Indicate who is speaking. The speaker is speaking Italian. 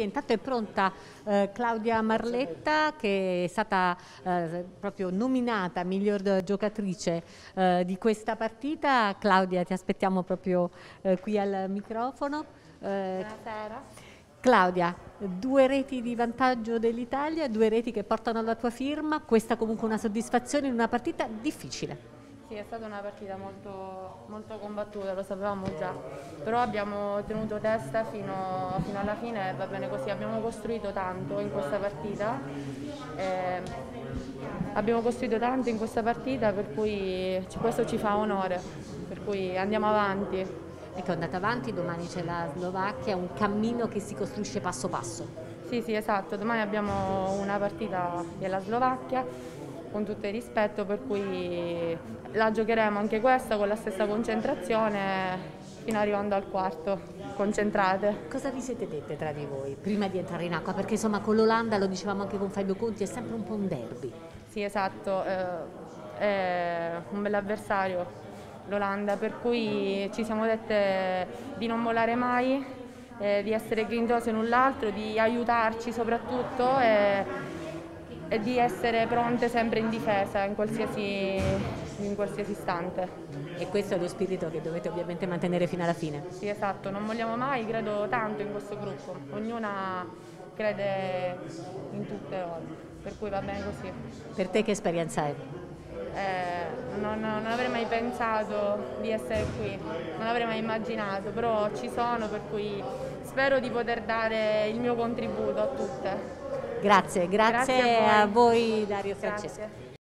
Speaker 1: Intanto è pronta eh, Claudia Marletta che è stata eh, proprio nominata miglior giocatrice eh, di questa partita. Claudia ti aspettiamo proprio eh, qui al microfono.
Speaker 2: Eh, Buonasera.
Speaker 1: Claudia, due reti di vantaggio dell'Italia, due reti che portano la tua firma, questa comunque una soddisfazione in una partita difficile.
Speaker 2: Sì, è stata una partita molto, molto combattuta, lo sapevamo già, però abbiamo tenuto testa fino, fino, alla fine e va bene così, abbiamo costruito tanto in questa partita, eh, abbiamo costruito tanto in questa partita per cui questo ci fa onore, per cui andiamo avanti.
Speaker 1: Ecco, è andata avanti, domani c'è la Slovacchia, un cammino che si costruisce passo passo.
Speaker 2: Sì, sì, esatto, domani abbiamo una partita della Slovacchia con tutto il rispetto, per cui la giocheremo anche questa con la stessa concentrazione fino arrivando al quarto, concentrate.
Speaker 1: Cosa vi siete dette tra di voi prima di entrare in acqua? Perché insomma con l'Olanda, lo dicevamo anche con Fabio Conti, è sempre un po' un derby.
Speaker 2: Sì, esatto, eh, è un bell'avversario l'Olanda, per cui ci siamo dette di non mollare mai, eh, di essere grintosi l'un l'altro, di aiutarci soprattutto. E, e di essere pronte sempre in difesa in qualsiasi, in qualsiasi istante.
Speaker 1: E questo è lo spirito che dovete ovviamente mantenere fino alla fine?
Speaker 2: Sì, esatto, non molliamo mai, credo tanto in questo gruppo, ognuna crede in tutte volte, per cui va bene così.
Speaker 1: Per te che esperienza è?
Speaker 2: Eh, non, non, avrei mai pensato di essere qui, non avrei mai immaginato, però ci sono per cui spero di poter dare il mio contributo a tutte.
Speaker 1: Grazie, grazie, grazie a, voi. a voi Dario Francesco.